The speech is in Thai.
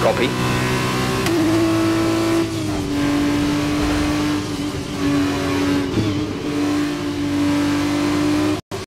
Copy.